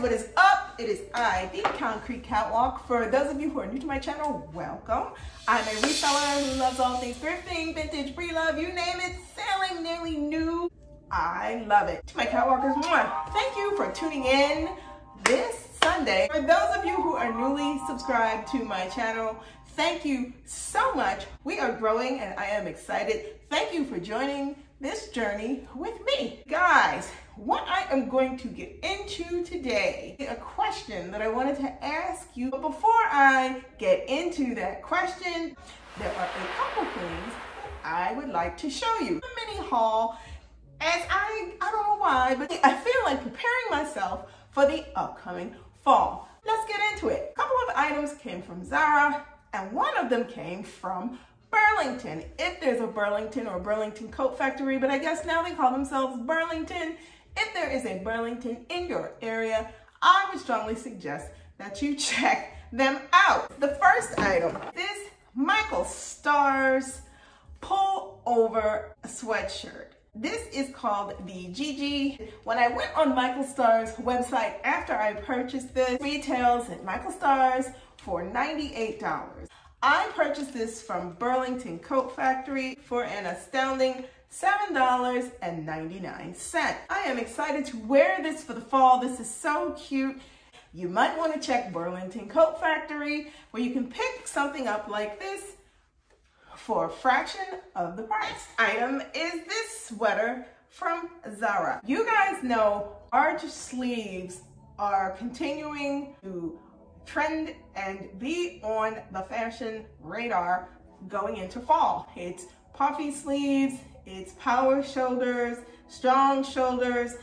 what is up? It is I, the Concrete Catwalk. For those of you who are new to my channel, welcome. I'm a reseller who loves all things thrifting, vintage, pre-love, you name it, selling nearly new. I love it. To my catwalkers, mwah, thank you for tuning in this Sunday. For those of you who are newly subscribed to my channel, thank you so much. We are growing and I am excited. Thank you for joining this journey with me. Guys, what I am going to get into today, a question that I wanted to ask you. But before I get into that question, there are a couple things I would like to show you. Mini haul, as I, I don't know why, but I feel like preparing myself for the upcoming fall. Let's get into it. A couple of items came from Zara, and one of them came from Burlington. If there's a Burlington or Burlington Coat Factory, but I guess now they call themselves Burlington. If there is a Burlington in your area, I would strongly suggest that you check them out. The first item, this Michael Stars pull over sweatshirt. This is called the GG. When I went on Michael Stars website after I purchased this, retails at Michael Stars for $98. I purchased this from Burlington Coat Factory for an astounding $7.99. I am excited to wear this for the fall. This is so cute. You might want to check Burlington Coat Factory where you can pick something up like this for a fraction of the price. Item is this sweater from Zara. You guys know large sleeves are continuing to trend and be on the fashion radar going into fall. It's puffy sleeves, it's power shoulders, strong shoulders.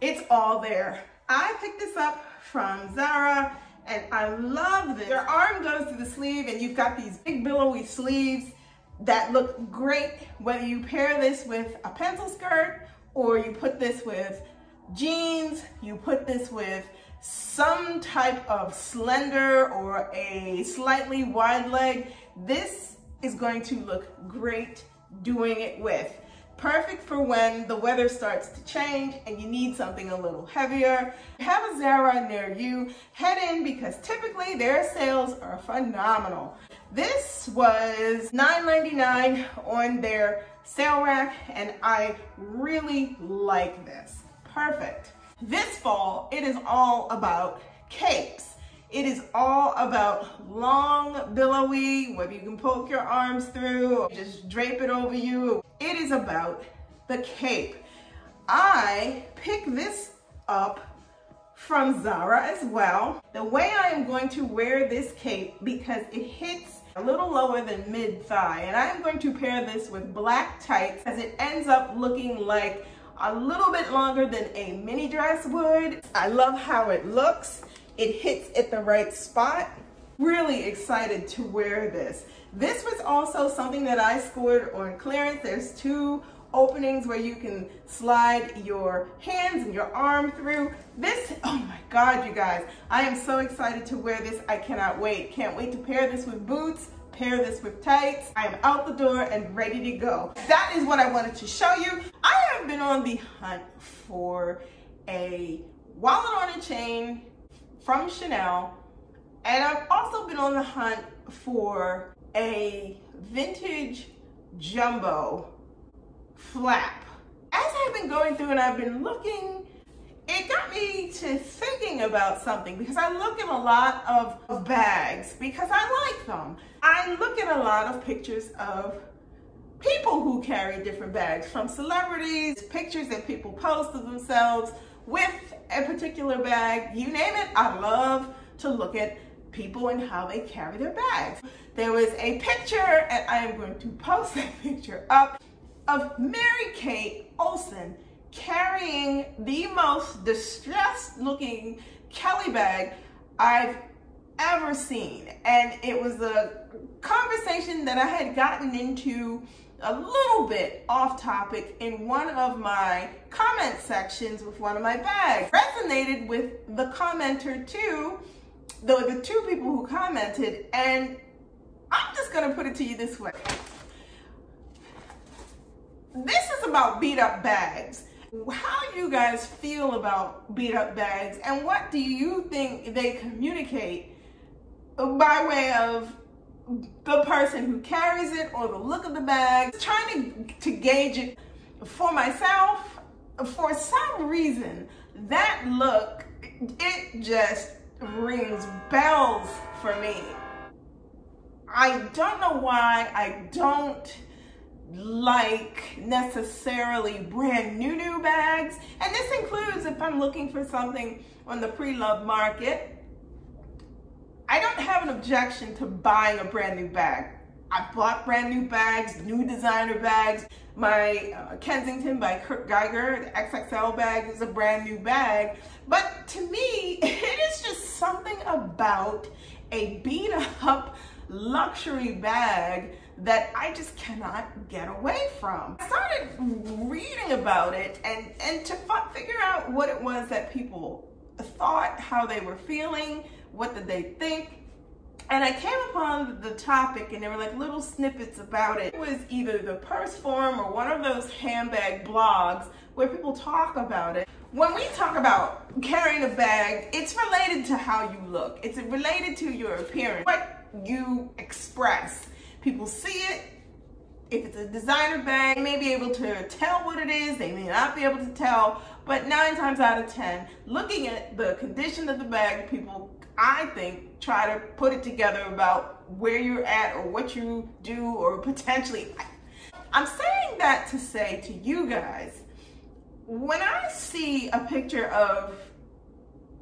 It's all there. I picked this up from Zara and I love this. Your arm goes to the sleeve and you've got these big billowy sleeves that look great whether you pair this with a pencil skirt or you put this with jeans, you put this with some type of slender or a slightly wide leg. This is going to look great doing it with. Perfect for when the weather starts to change and you need something a little heavier. Have a Zara near you, head in because typically their sales are phenomenal. This was $9.99 on their sale rack and I really like this. Perfect. This fall, it is all about capes. It is all about long, billowy, whether you can poke your arms through just drape it over you. It is about the cape. I picked this up from Zara as well. The way I am going to wear this cape because it hits a little lower than mid thigh and I am going to pair this with black tights as it ends up looking like a little bit longer than a mini dress would. I love how it looks. It hits at the right spot. Really excited to wear this. This was also something that I scored on clearance. There's two openings where you can slide your hands and your arm through. This, oh my God, you guys, I am so excited to wear this. I cannot wait. Can't wait to pair this with boots, pair this with tights. I am out the door and ready to go. That is what I wanted to show you. I have been on the hunt for a wallet on a chain from Chanel. And I've also been on the hunt for a vintage jumbo flap. As I've been going through and I've been looking, it got me to thinking about something because I look at a lot of, bags because I like them. I look at a lot of pictures of people who carry different bags from celebrities, pictures that people post of themselves with a particular bag, you name it, I love to look at people and how they carry their bags. There was a picture, and I am going to post that picture up, of Mary Kate Olsen carrying the most distressed looking Kelly bag I've ever seen. And it was a conversation that I had gotten into a little bit off topic in one of my comment sections with one of my bags. Resonated with the commenter too, the, the two people who commented, and I'm just gonna put it to you this way. This is about beat up bags. how do you guys feel about beat up bags and what do you think they communicate by way of the person who carries it or the look of the bag. Trying to, to gauge it for myself, for some reason, that look, it just rings bells for me. I don't know why I don't like necessarily brand new new bags. And this includes if I'm looking for something on the pre-love market. I an objection to buying a brand new bag. I've bought brand new bags, new designer bags. My uh, Kensington by Kurt Geiger, the XXL bag is a brand new bag. But to me, it is just something about a beat up luxury bag that I just cannot get away from. I started reading about it and, and to figure out what it was that people thought, how they were feeling, what did they think. And I came upon the topic and there were like little snippets about it. It was either the Purse Forum or one of those handbag blogs where people talk about it. When we talk about carrying a bag, it's related to how you look. It's related to your appearance, what you express. People see it. If it's a designer bag, they may be able to tell what it is. They may not be able to tell. But nine times out of 10, looking at the condition of the bag, people, I think, try to put it together about where you're at or what you do or potentially. I'm saying that to say to you guys, when I see a picture of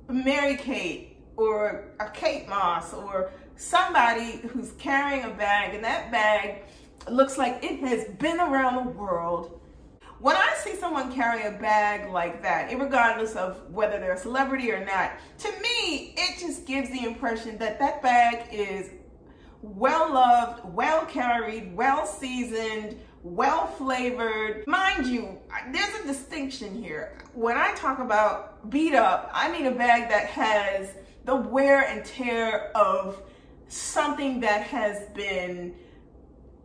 Mary Kate or a Kate Moss or somebody who's carrying a bag and that bag looks like it has been around the world. When I see someone carry a bag like that, regardless of whether they're a celebrity or not, to me, it just gives the impression that that bag is well loved, well carried, well seasoned, well flavored. Mind you, there's a distinction here. When I talk about beat up, I mean a bag that has the wear and tear of something that has been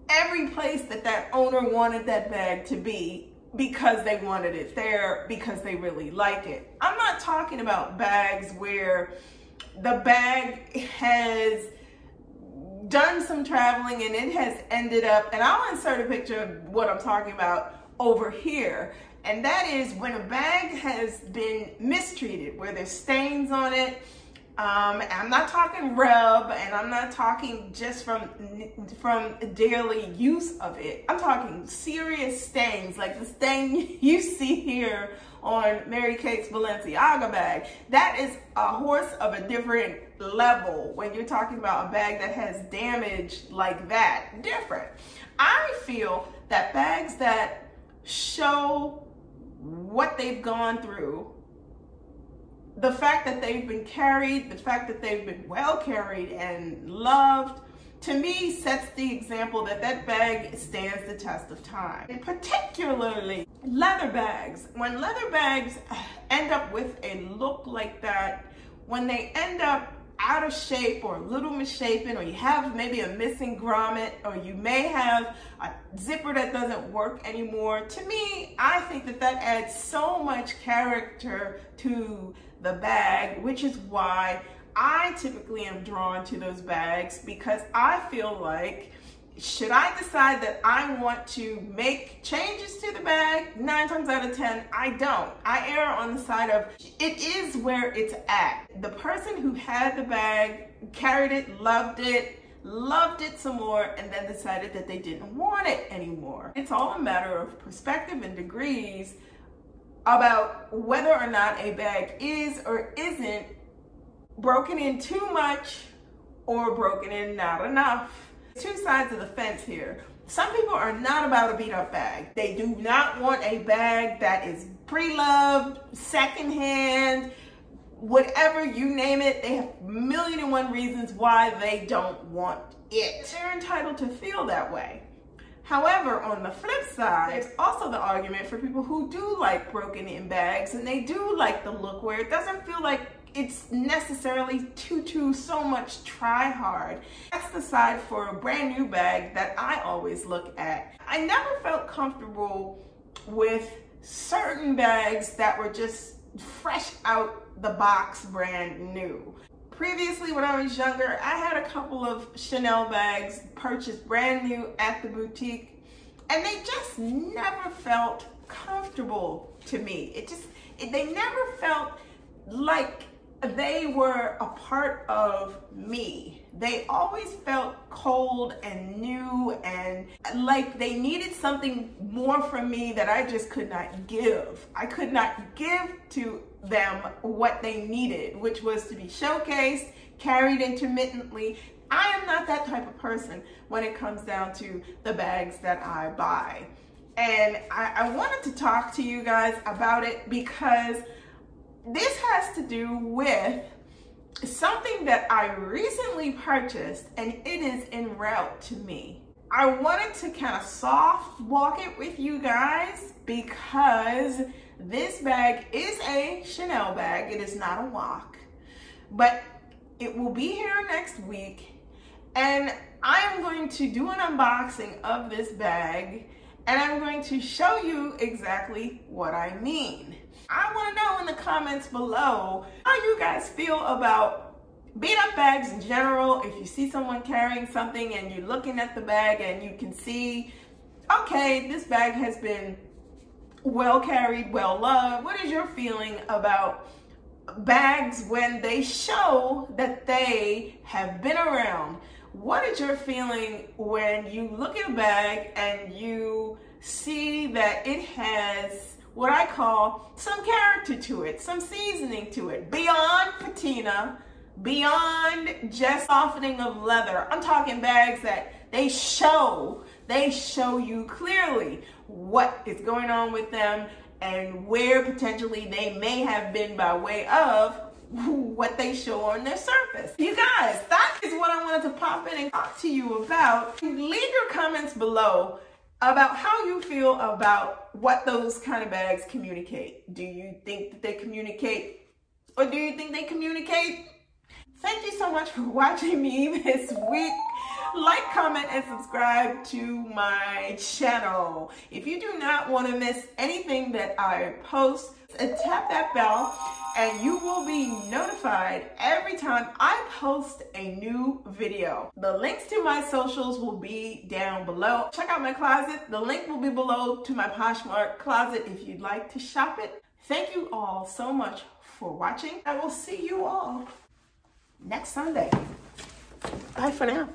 every place that that owner wanted that bag to be because they wanted it there, because they really like it. I'm not talking about bags where the bag has done some traveling and it has ended up, and I'll insert a picture of what I'm talking about over here. And that is when a bag has been mistreated, where there's stains on it, um, I'm not talking rub and I'm not talking just from from daily use of it. I'm talking serious stains like the stain you see here on Mary Kate's Balenciaga bag. That is a horse of a different level when you're talking about a bag that has damage like that. Different. I feel that bags that show what they've gone through the fact that they've been carried, the fact that they've been well carried and loved, to me sets the example that that bag stands the test of time. And particularly leather bags. When leather bags end up with a look like that, when they end up out of shape or a little misshapen or you have maybe a missing grommet or you may have a zipper that doesn't work anymore, to me, I think that that adds so much character to the bag, which is why I typically am drawn to those bags because I feel like should I decide that I want to make changes to the bag, nine times out of 10, I don't. I err on the side of it is where it's at. The person who had the bag, carried it, loved it, loved it some more, and then decided that they didn't want it anymore. It's all a matter of perspective and degrees about whether or not a bag is or isn't broken in too much or broken in not enough. Two sides of the fence here. Some people are not about a beat up bag. They do not want a bag that is pre-loved, secondhand, whatever you name it. They have million and one reasons why they don't want it. They're entitled to feel that way. However, on the flip side, there's also the argument for people who do like broken in bags and they do like the look where it doesn't feel like it's necessarily too, too, so much try hard. That's the side for a brand new bag that I always look at. I never felt comfortable with certain bags that were just fresh out the box brand new. Previously, when I was younger, I had a couple of Chanel bags purchased brand new at the boutique, and they just never felt comfortable to me. It just, it, they never felt like they were a part of me. They always felt cold and new and like they needed something more from me that I just could not give. I could not give to them what they needed, which was to be showcased, carried intermittently. I am not that type of person when it comes down to the bags that I buy. And I, I wanted to talk to you guys about it because this has to do with something that I recently purchased and it is en route to me. I wanted to kind of soft walk it with you guys because this bag is a Chanel bag. It is not a walk, but it will be here next week. And I am going to do an unboxing of this bag and I'm going to show you exactly what I mean. I want to know in the comments below how you guys feel about beat up bags in general. If you see someone carrying something and you're looking at the bag and you can see, okay, this bag has been well carried, well loved. What is your feeling about bags when they show that they have been around? What is your feeling when you look at a bag and you see that it has what I call some character to it, some seasoning to it, beyond patina, beyond just softening of leather. I'm talking bags that they show, they show you clearly what is going on with them and where potentially they may have been by way of what they show on their surface. You guys, that is what I wanted to pop in and talk to you about. Leave your comments below about how you feel about what those kind of bags communicate. Do you think that they communicate or do you think they communicate? Thank you so much for watching me this week. Like, comment, and subscribe to my channel. If you do not want to miss anything that I post, tap that bell and you will be notified every time I post a new video. The links to my socials will be down below. Check out my closet. The link will be below to my Poshmark closet if you'd like to shop it. Thank you all so much for watching. I will see you all next Sunday. Bye for now.